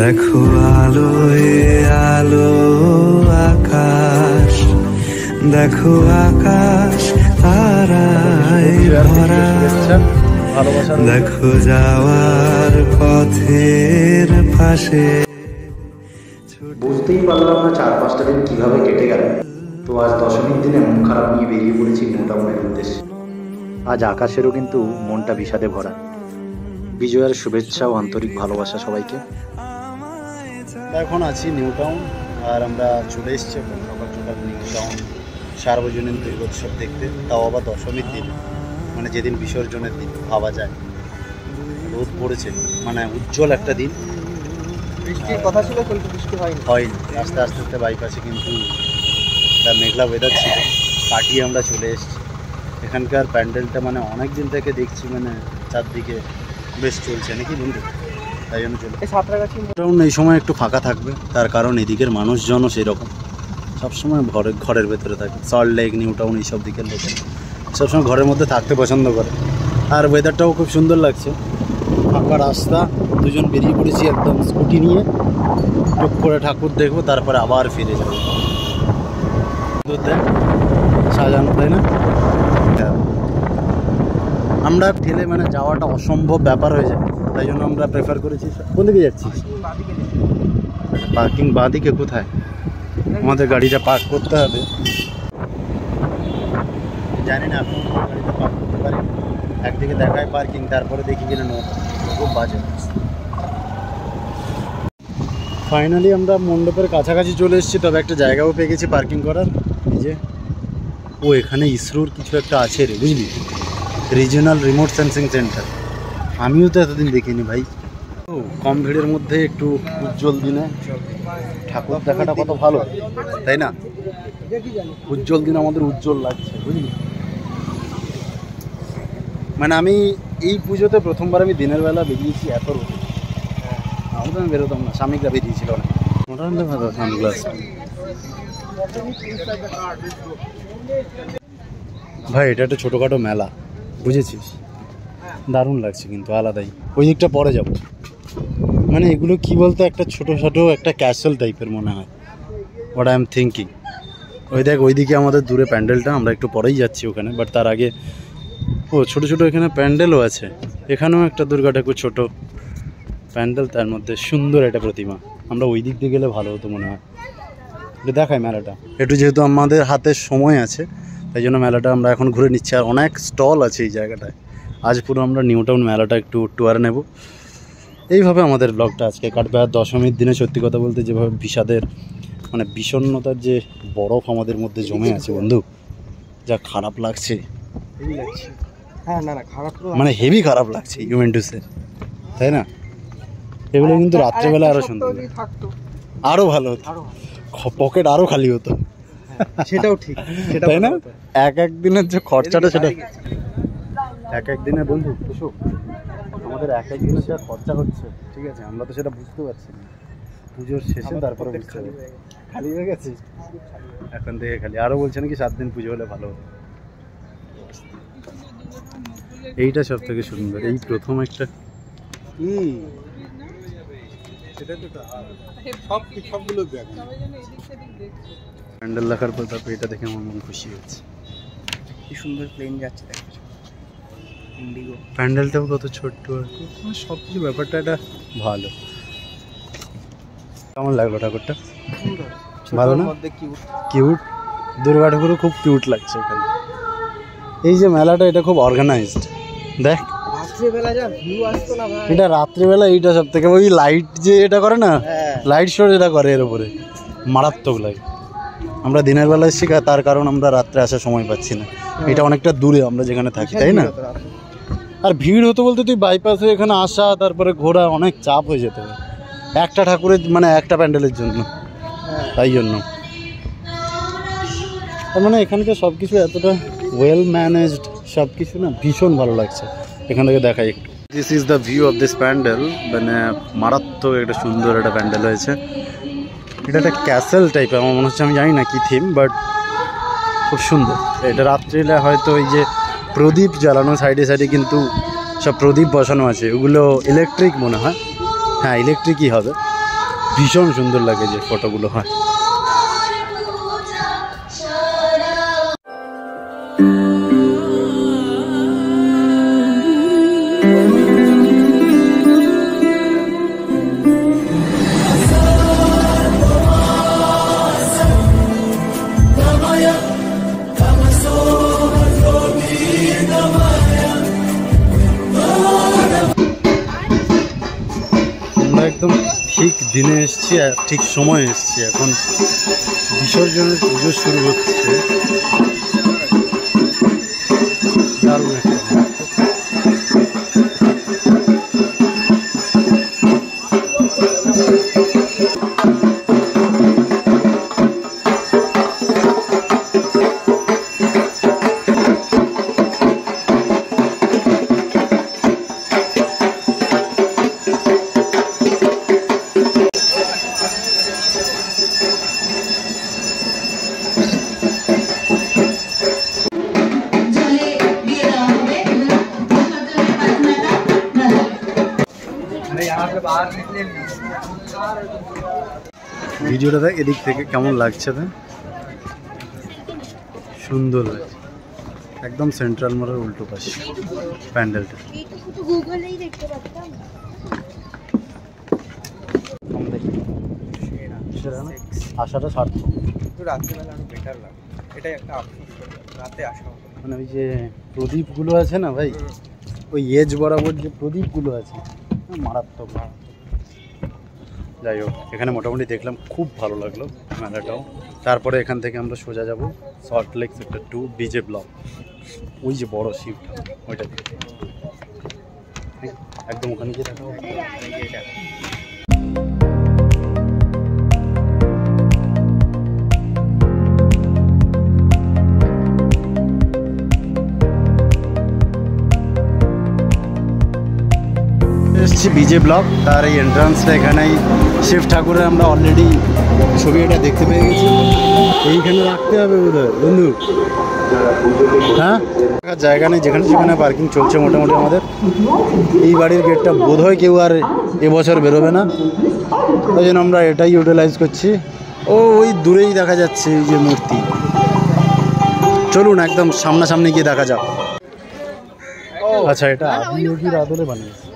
দেখো আলো এ আলো আকাশ, দেখো আকাশ তারায় ভরা। দেখো যাওয়ার পথের পাশে। বুঝতেই পারলাম না চার পাঁচটা দিন কীভাবে কেটে গেল। তো আজ দশমীর দিনে মন খারাপ নিয়ে বেরিয়ে পড়েছি মোটামুটির উদ্দেশ্যে। আজ আকাশেরও কিন্তু মনটা বিষাদে ভরা। বিজয়ের শুভেচ্ছা ও আন্তরিক ভালোবাসা সবাইকে। এখন আছি নিউ টাউন আর আমরা চলে এসেছি এখন সকাল সকাল নিউ টাউন সার্বজনীন দুর্গোৎসব দেখতে। তাও আবার দশমীর দিন মানে যেদিন বিসর্জনের দিন ভাবা যায়। রোদ পড়েছে মানে উজ্জ্বল একটা দিন। বৃষ্টির কথা ছিল কিন্তু বৃষ্টি হয়নি। হয়নি আস্তে আস্তে আস্তে বাইপাসে কিন্তু একটা মেঘলা ওয়েদার ছিল। কাটিয়ে আমরা চলে এসেছি। এখানকার প্যান্ডেলটা মানে অনেক দিন থেকে দেখছি মানে চারদিকে বেশ চলছে, নাকি বন্ধু? তাই জন্য চলে সাঁতরাগাছি টাউন এই সময় একটু ফাঁকা থাকবে, তার কারণ এদিকের মানুষজনও সেরকম। সবসময় ঘরে, ঘরের ভেতরে থাকে। সল্ট লেক নিউ টাউন এইসব দিকের লোক। সবসময় ঘরের মধ্যে থাকতে পছন্দ করে। আর ওয়েদারটাও খুব সুন্দর লাগছে। ফাঁকা রাস্তা, দুজন বেরিয়ে পড়েছি একদম স্কুটি নিয়ে। টুক করে ঠাকুর দেখব, তারপরে আবার ফিরে যাব। না? আমরা ঠেলে মানে যাওয়াটা অসম্ভব ব্যাপার হয়ে যায়, তাই জন্য আমরা প্রেফার করেছি কোন দিকে যাচ্ছি পার্কিং বাঁদিকে কোথায়? আমাদের গাড়িটা পার্ক করতে হবে। জানি না আপনি গাড়িটা পার্ক করতে পারি একদিকে দেখায় পার্কিং তারপরে দেখি কিনা নো খুব বাজে ফাইনালি আমরা মণ্ডপের কাছাকাছি চলে এসেছি তবে একটা জায়গাও পেয়ে গেছি পার্কিং করার। এই যে ও এখানে ইসরোর কিছু একটা আছে রে বুঝলি? রিজিওনাল রিমোট সেন্সিং সেন্টার আমিও তো এতদিন দেখিনি ভাই। ও কম ভিড়ের মধ্যে একটু উজ্জ্বল দিনে ঠাকুর দেখাটা কত ভালো তাই না? উজ্জ্বল দিন আমাদের উজ্জ্বল লাগছে বুঝলি? মানে আমি এই পুজোতে প্রথমবার আমি দিনের বেলা বেরিয়েছি এত রোদে। আমি তো আমি বেরোতাম না না ভাই, এটা একটা ছোটোখাটো মেলা, বুঝেছিস? দারুণ লাগছে কিন্তু, আলাদাই। ওই দিকটা পরে যাব। মানে এগুলো কি বলতো, একটা ছোটো ছোটো একটা ক্যাসেল টাইপের মনে হয়। হোয়াট আই এম থিঙ্কিং ওই দেখ, ওইদিকে আমাদের দূরে প্যান্ডেলটা, আমরা একটু পরেই যাচ্ছি ওখানে বাট তার আগে, ও, ছোটো ছোটো এখানে প্যান্ডেলও আছে। এখানেও একটা দুর্গা ঠাকুর ছোটো প্যান্ডেল, তার মধ্যে সুন্দর একটা প্রতিমা। আমরা ওই দিক দিয়ে গেলে ভালো হতো মনে হয়। একটু দেখাই মেলাটা। একটু যেহেতু আমাদের হাতে সময় আছে তাই জন্য মেলাটা আমরা এখন ঘুরে নিচ্ছি। আর অনেক স্টল আছে এই জায়গাটায়। আজ পুরো আমরা নিউ টাউন মেলাটা একটু টুয়ার নেব। এইভাবে আমাদের ব্লগটা আজকে কাটবে। আর দশমীর দিনে সত্যি কথা বলতে যেভাবে বিষাদের মানে বিষণ্ণতার যে বরফ আমাদের মধ্যে জমে আছে বন্ধু যা খারাপ লাগছে। হ্যাঁ না না খারাপ তো মানে হেভি খারাপ লাগছে ইউভেন্টুসের তাই না? এগুলো কিন্তু রাত্রেবেলা আর সুন্দর। আরও ভালো হতো। পকেট আরও খালি হতো। সেটাও ঠিক সেটা তাই না? এক এক দিনের যে খরচাটা সেটা। এক এক দিনে বন্ধু এসো আমাদের এক এক দিনের যা খরচা হচ্ছে ঠিক আছে আমরা তো সেটা বুঝতে পারছি না। পুজোর শেষে তারপরে বুঝতে খালি হয়ে গেছে। খালি হয়ে গেছে? এখন থেকে খালি। আরও বলছে নাকি সাত দিন পুজো হলে ভালো হতো। এইটা সব থেকে সুন্দর। এই প্রথম একটা হুম তো সব সবগুলো ব্যাগ। প্যান্ডেল দেখার পর তারপর এটা দেখে আমার মন খুশি হচ্ছে। কি সুন্দর প্লেন যাচ্ছে দেখো। ইন্ডিগো প্যান্ডেলটাও কত ছোট্ট আর কি। মানে সব কিছু ব্যাপারটা এটা ভালো। কেমন লাগল ঠাকুরটা? ভালো না? কিউট দুর্গা ঠাকুরও খুব কিউট লাগছে এখানে। এই যে মেলাটা এটা খুব অর্গানাইজড দেখ রাত্রেবেলা যা ভিউ আসতো না ভাই। এটা রাত্রিবেলা এইটা সব থেকে ওই লাইট যে এটা করে না হ্যাঁ। লাইট শো যেটা করে এর উপরে মারাত্মক লাগে আমরা দিনের বেলা এসেছি তার কারণ আমরা রাত্রে আসার সময় পাচ্ছি না। এটা অনেকটা দূরে আমরা যেখানে থাকি তাই না? আর ভিড় হতো বলতে তুই বাইপাসে এখানে আসা তারপরে ঘোরা অনেক চাপ হয়ে যেতে। হবে একটা ঠাকুরের মানে একটা প্যান্ডেলের জন্য। হ্যাঁ। তাই জন্য। তার মানে এখানকার সব কিছু এতটা ওয়েল ম্যানেজড সব কিছু না ভীষণ ভালো লাগছে। এখান থেকে দেখাই একটু। This is the view of this pandal মানে মারাত্মক একটা সুন্দর একটা প্যান্ডেল হয়েছে। এটা একটা ক্যাসেল টাইপের আমার মনে হচ্ছে আমি জানি না কি থিম বাট খুব সুন্দর। এটা রাত্রিলে হয়তো ওই যে প্রদীপ জ্বালানো সাইডে সাইডে কিন্তু সব প্রদীপ বসানো আছে। ওগুলো ইলেকট্রিক মনে হয়। হ্যাঁ ইলেকট্রিকই হবে। ভীষণ সুন্দর লাগে যে ফটোগুলো হয়। আমরা ঠিক দিনে এসছি আর ঠিক সময় এসছি। এখন বিসর্জনের পুজো শুরু হচ্ছে। দারুণ একটা ভিডিওটা দেখ এদিক থেকে কেমন লাগছে দেখ? সুন্দর লাগছে। একদম সেন্ট্রাল মোড়ের উল্টো পাশে প্যান্ডেলটা। আসাটা সার্থক। কিন্তু আরও বেটার লাগে এটাই একটা আফসোস রাতে আসা মানে ওই যে প্রদীপগুলো আছে না ভাই ওই এজ বরাবর যে প্রদীপগুলো আছে মারাত্মক মারাত্মক। যাই হোক, এখানে মোটামুটি দেখলাম খুব ভালো লাগল মেলাটাও। তারপরে এখান থেকে আমরা সোজা যাব Salt Lake sector two BJ block ওই যে বড় শিপটা ওইটা একদম ওখানে গিয়ে দেখা এসছি বিজে ব্লক তার এই এন্ট্রান্সটা এখানেই শিব ঠাকুরের আমরা অলরেডি ছবি এটা দেখতে পেয়ে গেছি। এইখানে রাখতে হবে বোধহয় বন্ধু। হ্যাঁ? জায়গা নেই যেখানে সেখানে পার্কিং চলছে মোটামুটি আমাদের। এই বাড়ির গেটটা বোধহয় কেউ আর এবছর বেরোবে না। ওই জন্য আমরা এটাই ইউটিলাইজ করছি। ও ওই দূরেই দেখা যাচ্ছে এই যে মূর্তি। চলুন একদম সামনাসামনি গিয়ে দেখা যাক। আচ্ছা এটা আদিযোগীর আদলে বানিয়েছে।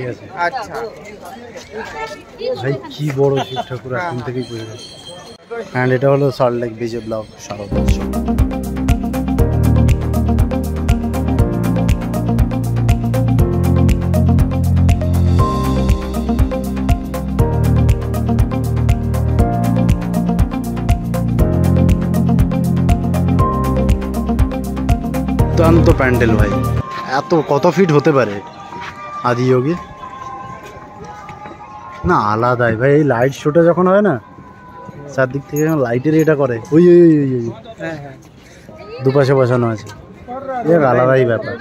ঠিক আছে। আচ্ছা। ভাই কি বড় শিব ঠাকুর এখন থেকেই বুঝে গেছে। অ্যান্ড এটা হলো সল্ট লেক বিজে ব্লক উৎসব দুর্দান্ত প্যান্ডেল ভাই। এত কত ফিট হতে পারে? আদিযোগী না আলাদাই। ভাই এই লাইট শোটা যখন হয় না চারদিক থেকে লাইটের এটা করে। ওই ওই ওই ওই হ্যাঁ হ্যাঁ। দুপাশে বসানো আছে। এক আলাদাই ব্যাপার।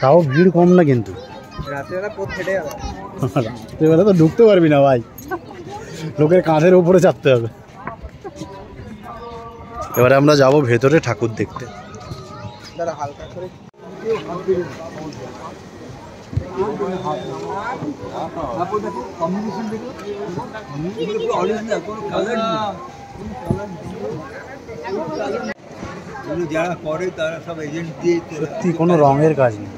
তাও ভিড় কম না কিন্তু। রাত্রেবেলা তো ঢুকতে পারবি না ভাই। লোকের কাঁধের উপরে চাপতে হবে। এবারে আমরা যাব ভেতরে ঠাকুর দেখতে। হালকা করে। যারা করে তারা সব এজেন্ট দিয়ে সত্যি কোনো রঙের কাজ নেই।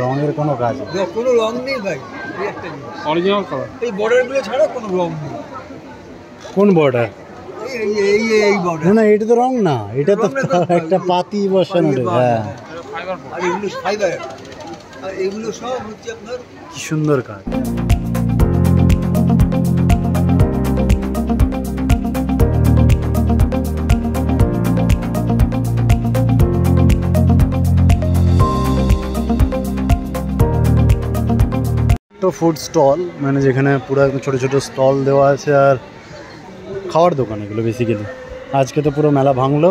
রঙের কোনো কাজ নেই। কোনো রং নেই ভাই অরিজিনাল কালার এই বর্ডারগুলো ছাড়া কোনো রং নেই। কোন বর্ডার এই এই এই এই না না এটা তো রং না এটা তো একটা পাতি বসানো হ্যাঁ। আর ফাইবার কি সুন্দর কাজ। ফুড স্টল মানে যেখানে পুরো একদম ছোটো ছোটো স্টল দেওয়া আছে আর খাওয়ার দোকান এগুলো বেসিক্যালি আজকে তো পুরো মেলা ভাঙলো,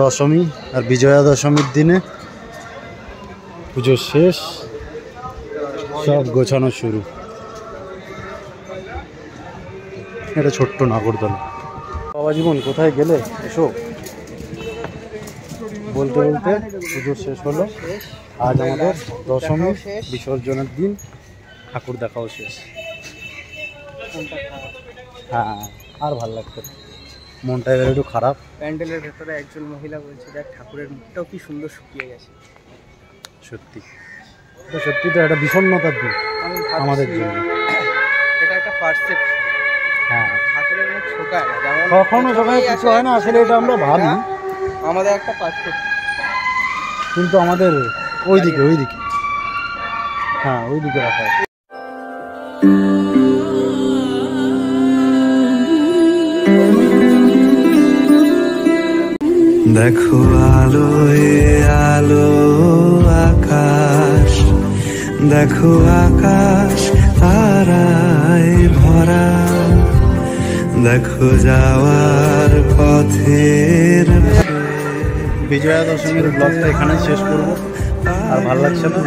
দশমী আর বিজয়া দশমীর দিনে। পুজো শেষ সব গোছানো শুরু। এটা ছোট্ট নাগরদোলা। বাবা জীবন কোথায় গেলে? এসো। বলতে বলতে পুজো শেষ হলো। আজ আমাদের দশমী বিসর্জনের দিন। ঠাকুর দেখাও শেষ। হ্যাঁ আর ভালো লাগতো মনটা এবার একটু খারাপ। প্যান্ডেলের ভেতরে একজন মহিলা বলছে দেখ ঠাকুরের মুখটাও কি সুন্দর শুকিয়ে গেছে। সত্যি। এটা সত্যি তো একটা বিষণ্ণতার দিক আমাদের জন্য। এটা একটা পারসেপশন হ্যাঁ। কখনো সবাই কিছু হয় না আসলে এটা আমরা ভাবি। আমাদের একটা পারসেপশন কিন্তু আমাদের ওই দিকে ওই দিকে হ্যাঁ ওই দিকে রাখা দেখো আলোয় আলো আকাশ। দেখো আকাশ তারায় ভরা। দেখো যাওয়ার পথের বিজয়া দশমীর ব্লগটা এখানে শেষ করব। আর ভালো লাগছে না?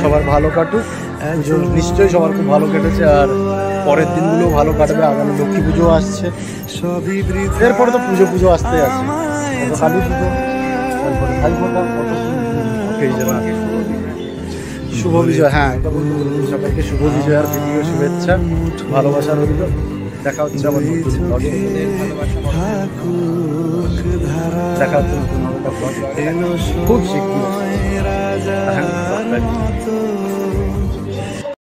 সবার ভালো কাটুক। নিশ্চয়ই সবার খুব ভালো কেটেছে আর পরের দিনগুলো ভালো কাটবে আগামী লক্ষ্মী পুজো আসছে। এরপরে তো পুজো পুজো আসতে আছে। কালী পুজো তারপরে কালী। শুভ বিজয় হ্যাঁ সবাইকে শুভ বিজয়ার ভিডিও শুভেচ্ছা ভালোবাসা রইল। দেখা হচ্ছে ধারা দেখা হচ্ছে আরও খুব